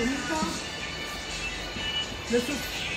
보니까? 몇십